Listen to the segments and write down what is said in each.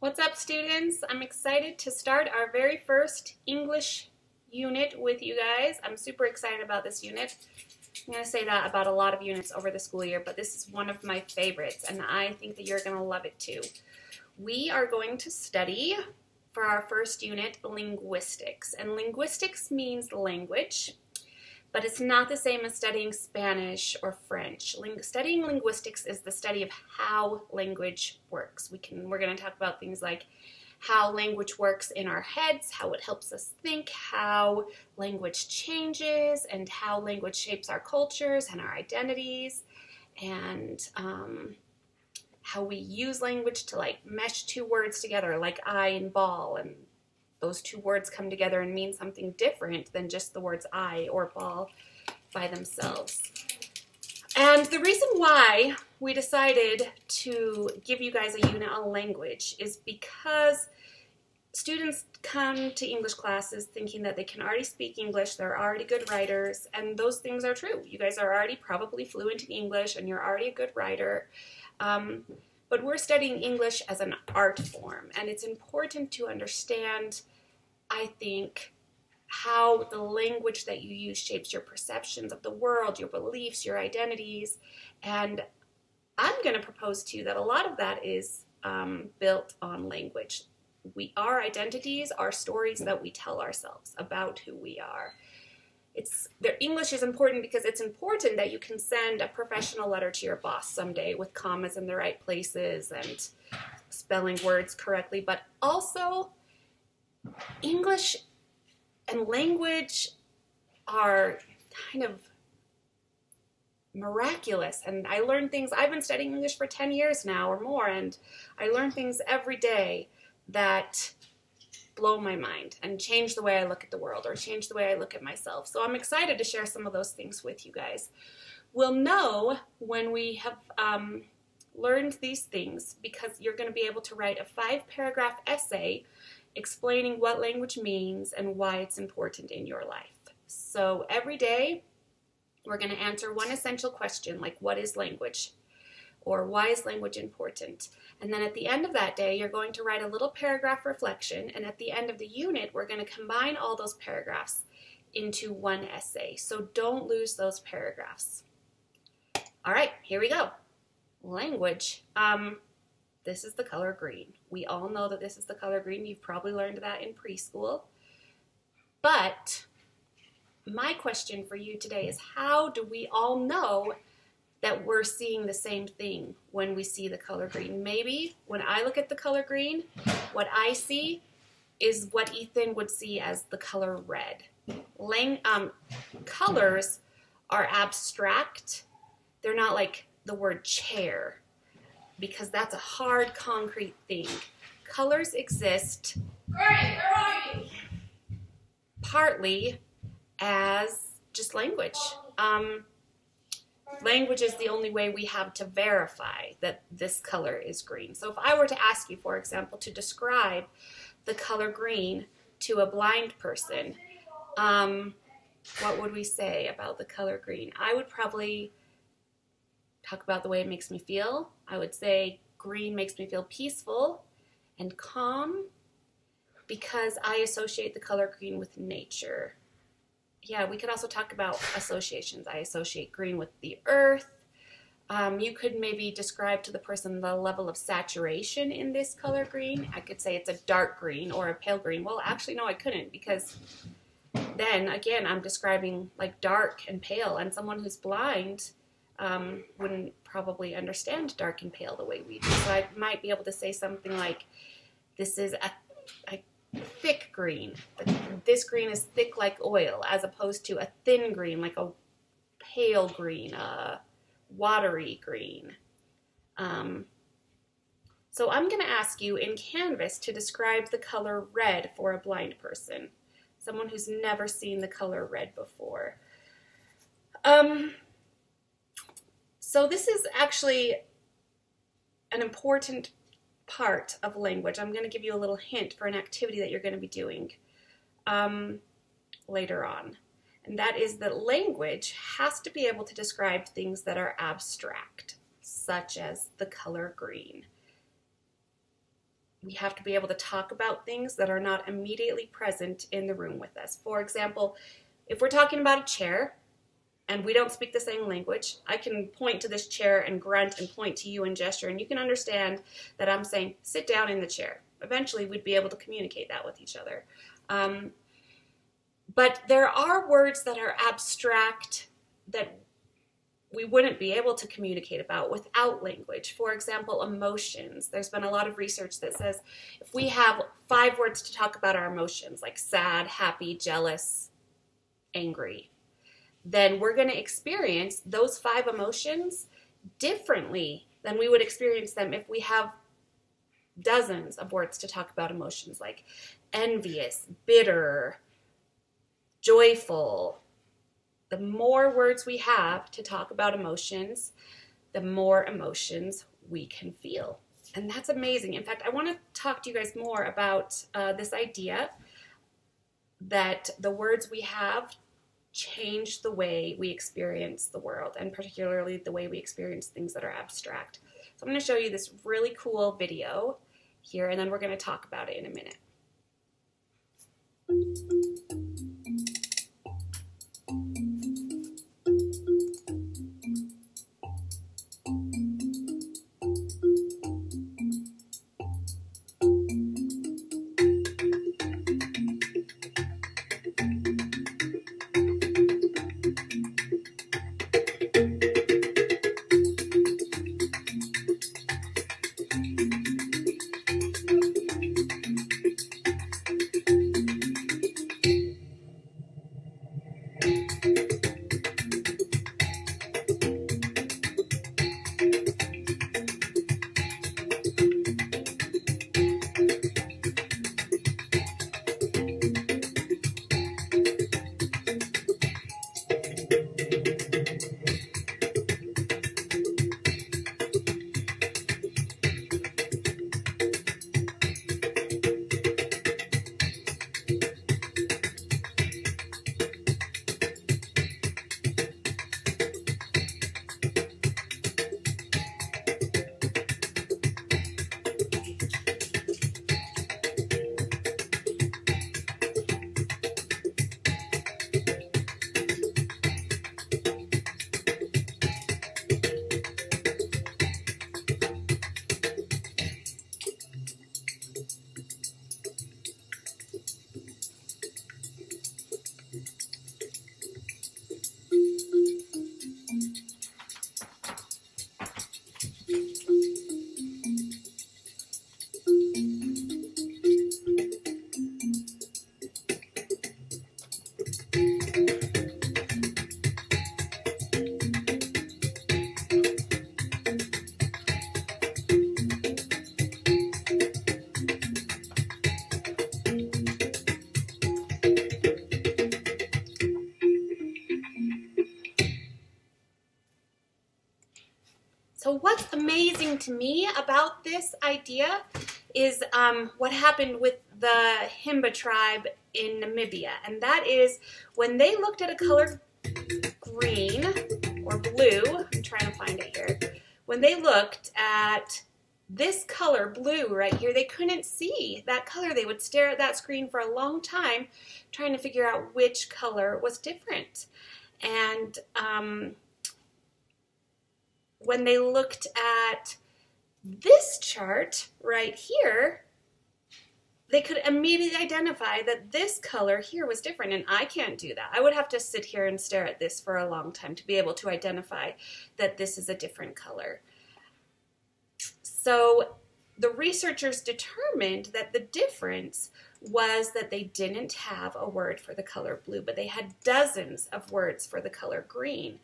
What's up students? I'm excited to start our very first English unit with you guys. I'm super excited about this unit. I'm going to say that about a lot of units over the school year, but this is one of my favorites and I think that you're going to love it too. We are going to study for our first unit linguistics and linguistics means language but it's not the same as studying Spanish or French. Ling studying linguistics is the study of how language works. We can we're going to talk about things like how language works in our heads, how it helps us think, how language changes, and how language shapes our cultures and our identities, and um, how we use language to like mesh two words together, like I and ball, and those two words come together and mean something different than just the words eye or ball by themselves. And the reason why we decided to give you guys a unit on language is because students come to English classes thinking that they can already speak English, they're already good writers, and those things are true. You guys are already probably fluent in English and you're already a good writer. Um, but we're studying English as an art form, and it's important to understand I think, how the language that you use shapes your perceptions of the world, your beliefs, your identities. And I'm going to propose to you that a lot of that is um, built on language. We, our identities are stories that we tell ourselves about who we are. It's their English is important because it's important that you can send a professional letter to your boss someday with commas in the right places and spelling words correctly, but also English and language are kind of miraculous. And I learn things I've been studying English for 10 years now or more and I learn things every day that blow my mind and change the way I look at the world or change the way I look at myself. So I'm excited to share some of those things with you guys. We'll know when we have um, learned these things because you're going to be able to write a five paragraph essay explaining what language means and why it's important in your life. So every day, we're going to answer one essential question like, what is language? Or why is language important? And then at the end of that day, you're going to write a little paragraph reflection. And at the end of the unit, we're going to combine all those paragraphs into one essay. So don't lose those paragraphs. All right, here we go. Language. Um, this is the color green. We all know that this is the color green. You've probably learned that in preschool. But my question for you today is how do we all know that we're seeing the same thing when we see the color green? Maybe when I look at the color green, what I see is what Ethan would see as the color red. Lang um, colors are abstract. They're not like the word chair because that's a hard concrete thing. Colors exist partly as just language. Um, language is the only way we have to verify that this color is green. So if I were to ask you, for example, to describe the color green to a blind person, um, what would we say about the color green? I would probably talk about the way it makes me feel. I would say green makes me feel peaceful and calm because I associate the color green with nature. Yeah, we could also talk about associations. I associate green with the earth. Um, you could maybe describe to the person the level of saturation in this color green. I could say it's a dark green or a pale green. Well, actually, no, I couldn't because then again, I'm describing like dark and pale, and someone who's blind um, wouldn't probably understand dark and pale the way we do. So I might be able to say something like, this is a, a thick green. This green is thick like oil, as opposed to a thin green, like a pale green, a watery green. Um, so I'm going to ask you in Canvas to describe the color red for a blind person, someone who's never seen the color red before. Um, so this is actually an important part of language. I'm going to give you a little hint for an activity that you're going to be doing um, later on. And that is that language has to be able to describe things that are abstract, such as the color green. we have to be able to talk about things that are not immediately present in the room with us. For example, if we're talking about a chair and we don't speak the same language, I can point to this chair and grunt and point to you and gesture, and you can understand that I'm saying, sit down in the chair. Eventually, we'd be able to communicate that with each other. Um, but there are words that are abstract that we wouldn't be able to communicate about without language. For example, emotions. There's been a lot of research that says if we have five words to talk about our emotions, like sad, happy, jealous, angry, then we're going to experience those five emotions differently than we would experience them if we have dozens of words to talk about emotions like envious, bitter, joyful, the more words we have to talk about emotions, the more emotions we can feel. And that's amazing. In fact, I want to talk to you guys more about uh, this idea that the words we have change the way we experience the world, and particularly the way we experience things that are abstract. So I'm going to show you this really cool video here, and then we're going to talk about it in a minute. Me about this idea is um, what happened with the Himba tribe in Namibia. And that is when they looked at a color green or blue, I'm trying to find it here, when they looked at this color, blue, right here, they couldn't see that color. They would stare at that screen for a long time trying to figure out which color was different. And um, when they looked at this chart right here, they could immediately identify that this color here was different, and I can't do that. I would have to sit here and stare at this for a long time to be able to identify that this is a different color. So the researchers determined that the difference was that they didn't have a word for the color blue, but they had dozens of words for the color green.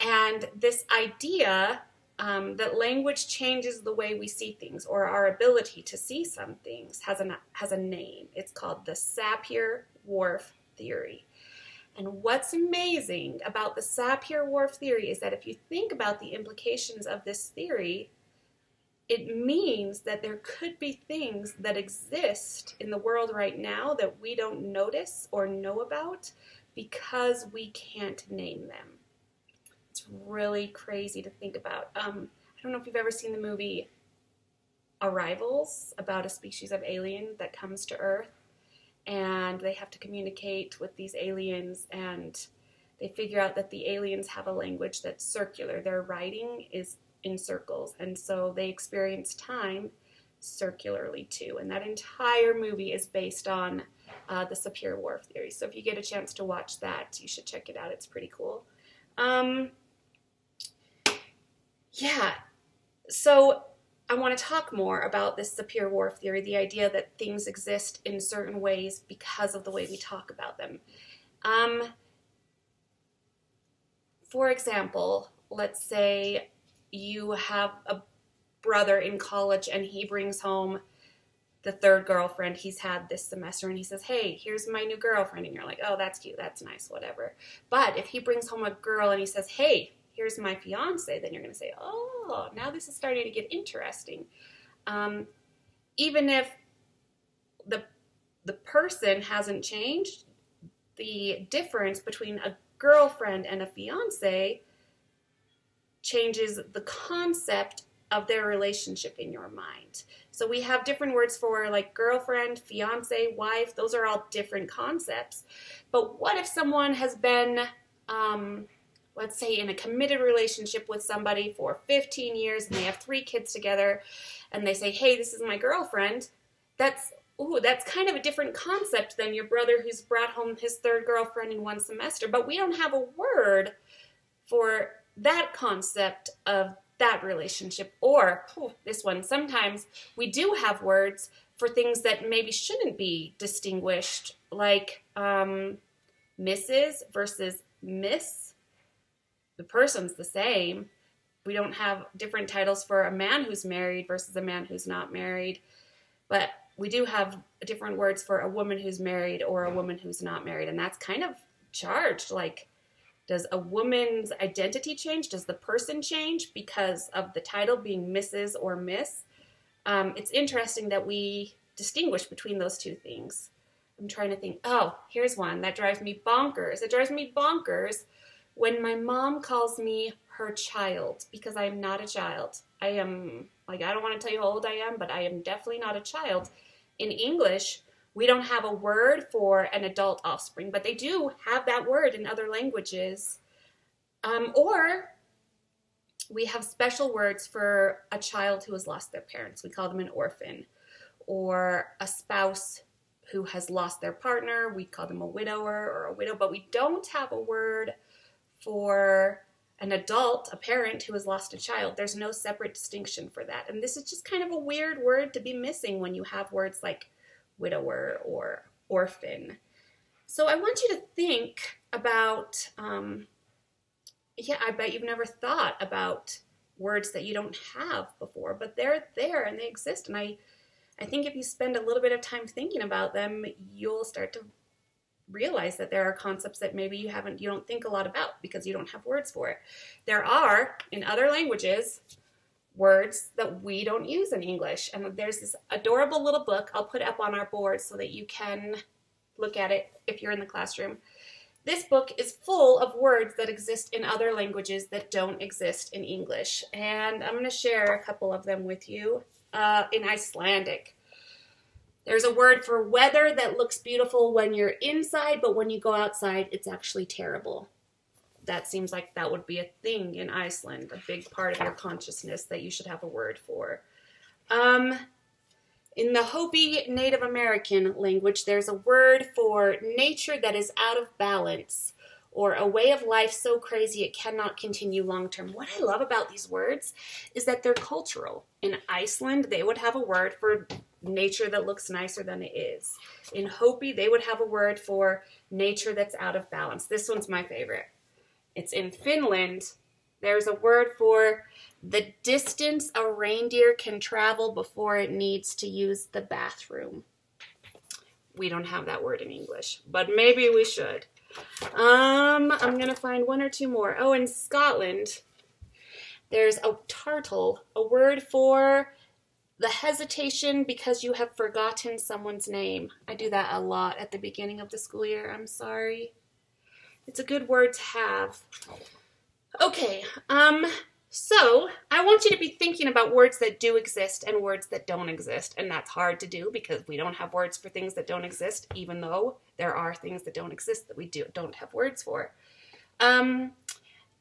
And this idea um, that language changes the way we see things or our ability to see some things has a, has a name. It's called the Sapir-Whorf theory. And what's amazing about the Sapir-Whorf theory is that if you think about the implications of this theory, it means that there could be things that exist in the world right now that we don't notice or know about because we can't name them. It's really crazy to think about. Um, I don't know if you've ever seen the movie arrivals about a species of alien that comes to Earth, and they have to communicate with these aliens, and they figure out that the aliens have a language that's circular. Their writing is in circles, and so they experience time circularly too. And that entire movie is based on uh, the Sapir-Whorf theory. So if you get a chance to watch that, you should check it out. It's pretty cool. Um, yeah, so I want to talk more about this Sapir-Whorf theory, the idea that things exist in certain ways because of the way we talk about them. Um, for example, let's say you have a brother in college and he brings home the third girlfriend he's had this semester and he says, Hey, here's my new girlfriend. And you're like, Oh, that's cute. That's nice. Whatever. But if he brings home a girl and he says, Hey, here's my fiance, then you're going to say, Oh, now this is starting to get interesting. Um, even if the the person hasn't changed, the difference between a girlfriend and a fiance changes the concept of their relationship in your mind. So we have different words for like girlfriend, fiance, wife. Those are all different concepts. But what if someone has been, um, let's say, in a committed relationship with somebody for 15 years and they have three kids together and they say, hey, this is my girlfriend? That's ooh, that's kind of a different concept than your brother who's brought home his third girlfriend in one semester. But we don't have a word for that concept of that relationship. Or oh, this one, sometimes we do have words for things that maybe shouldn't be distinguished, like um, Mrs. versus Miss. The person's the same. We don't have different titles for a man who's married versus a man who's not married. But we do have different words for a woman who's married or a woman who's not married. And that's kind of charged. Like, does a woman's identity change? Does the person change because of the title being Mrs. or Miss? Um, it's interesting that we distinguish between those two things. I'm trying to think, oh, here's one that drives me bonkers. It drives me bonkers when my mom calls me her child because I am not a child. I am, like, I don't want to tell you how old I am, but I am definitely not a child. In English, we don't have a word for an adult offspring, but they do have that word in other languages. Um, or we have special words for a child who has lost their parents. We call them an orphan. Or a spouse who has lost their partner. We call them a widower or a widow, but we don't have a word for an adult, a parent who has lost a child. There's no separate distinction for that. And this is just kind of a weird word to be missing when you have words like widower or orphan. So I want you to think about, um, yeah, I bet you've never thought about words that you don't have before, but they're there and they exist. And I, I think if you spend a little bit of time thinking about them, you'll start to realize that there are concepts that maybe you haven't, you don't think a lot about because you don't have words for it. There are, in other languages, words that we don't use in English. And there's this adorable little book I'll put up on our board so that you can look at it if you're in the classroom. This book is full of words that exist in other languages that don't exist in English. And I'm going to share a couple of them with you uh, in Icelandic. There's a word for weather that looks beautiful when you're inside, but when you go outside, it's actually terrible that seems like that would be a thing in Iceland, a big part of your consciousness that you should have a word for. Um, in the Hopi Native American language, there's a word for nature that is out of balance or a way of life so crazy it cannot continue long term. What I love about these words is that they're cultural. In Iceland, they would have a word for nature that looks nicer than it is. In Hopi, they would have a word for nature that's out of balance. This one's my favorite. It's in Finland. There's a word for the distance a reindeer can travel before it needs to use the bathroom. We don't have that word in English, but maybe we should. Um, I'm going to find one or two more. Oh, in Scotland, there's a tartle, a word for the hesitation because you have forgotten someone's name. I do that a lot at the beginning of the school year. I'm sorry. It's a good word to have. Okay, um, So, I want you to be thinking about words that do exist and words that don't exist. And that's hard to do because we don't have words for things that don't exist, even though there are things that don't exist that we do, don't have words for. Um,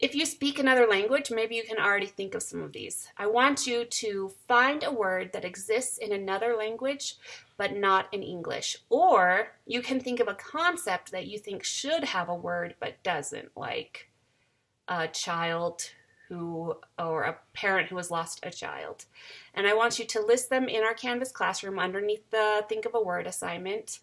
if you speak another language, maybe you can already think of some of these. I want you to find a word that exists in another language but not in English. Or you can think of a concept that you think should have a word but doesn't, like a child who, or a parent who has lost a child. And I want you to list them in our Canvas classroom underneath the Think of a Word assignment.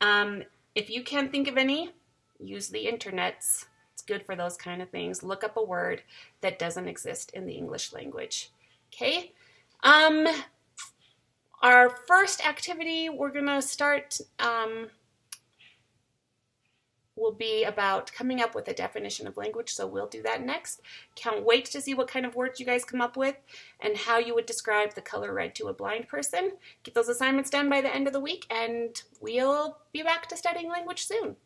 Um, if you can't think of any, use the internets. Good for those kind of things. Look up a word that doesn't exist in the English language. Okay? Um, our first activity, we're going to start um, will be about coming up with a definition of language, so we'll do that next. Can't wait to see what kind of words you guys come up with and how you would describe the color red to a blind person. Get those assignments done by the end of the week, and we'll be back to studying language soon.